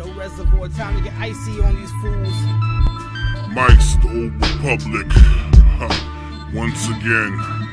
Yo, Rezivor, time to get icy on these fools. Mics the Old Republic. Once again.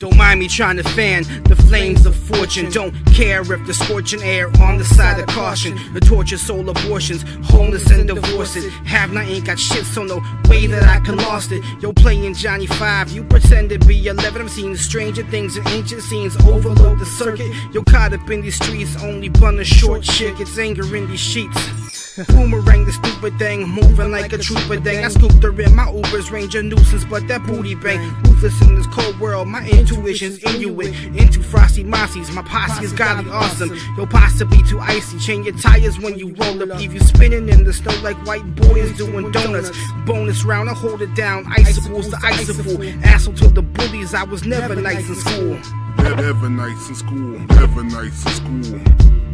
Don't mind me trying to fan the flames of fortune. Don't care if the scorching air on the side of caution. The torture, soul abortions, homeless and divorces. Havnaught ain't got shit, so no way that I can lost it. Yo, playing Johnny Five, you pretend to be 11. I'm seeing stranger things and ancient scenes overload the circuit. Yo, caught up in these streets, only bun a short chick. It's anger in these sheets. Boomerang the stupid thing, moving like a trooper thing. I scooped her in my Uber's range a nuisance, but that booty bang. Ruthless in this cold world, my intuition's inuit. Into frosty mossies, my posse is godly awesome. Yo, possibly too icy. Chain your tires when you roll up, leave you spinning in the snow like white boys doing donuts. Bonus round, I hold it down. Icicles to icicle. Asshole to the bullies, I was never nice in school. Never nice in school. Never nice in school.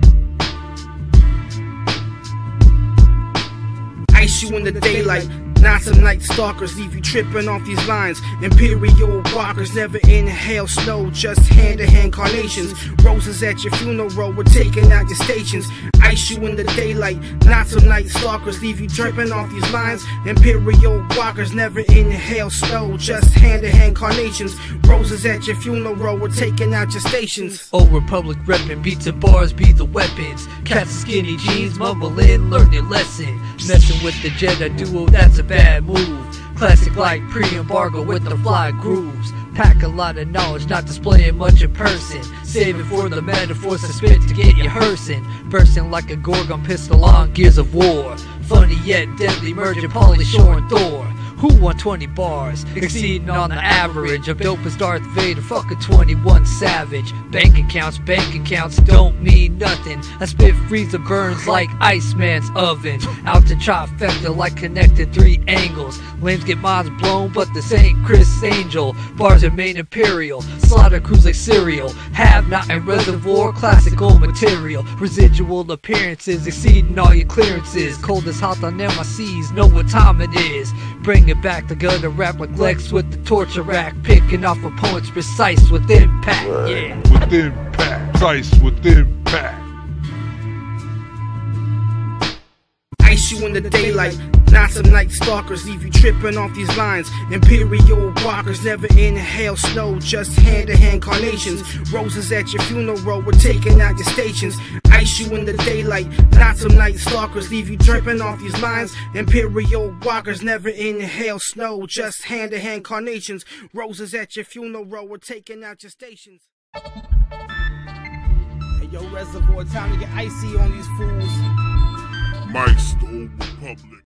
You in the daylight. Not some night stalkers leave you tripping off these lines. Imperial walkers never inhale snow, just hand to hand carnations. Roses at your funeral, we're taking out your stations. Ice you in the daylight. Not some night stalkers leave you tripping off these lines. Imperial walkers never inhale snow, just hand to hand carnations. Roses at your funeral, we're taking out your stations. Old Republic reppin', beats and bars be the weapons. Cats skinny jeans, mumbling, learn your lesson. Messing with the Jedi duo, that's a bad move. Classic like pre-embargo with the fly grooves. Pack a lot of knowledge, not displaying much in person. Save it for the metaphors to spit to get you hearsing. Bursting like a Gorgon pistol on Gears of War. Funny yet deadly, merging Pauly Shore and Thor. Who won 20 bars? Exceeding on the average of dope as Darth Vader, fucking 21 savage. Bank accounts, bank accounts don't mean nothing. I spit freezer burns like Iceman's oven. Out to chop trifecta like connected three angles. Lanes get minds blown, but this ain't Criss Angel. Bars remain imperial, slaughter crews like cereal. Havnaught a Rezivor, classical material. Residual appearances exceeding all your clearances. Cold as Hoth on MICs, know what time it is. Bring it back to gutter rap like Lex with the torture rack. Picking off opponents precise with impact, yeah. With impact. Precise with impact. Ice you in the daylight. Not some night stalkers leave you tripping off these lines. Imperial walkers never inhale snow, just hand to hand carnations. Roses at your funeral, we're taking out your stations. Ice you in the daylight. Not some night stalkers leave you tripping off these lines. Imperial walkers never inhale snow, just hand to hand carnations. Roses at your funeral, we're taking out your stations. Hey, yo, Rezivor, time to get icy on these fools. Mics the Old Republic.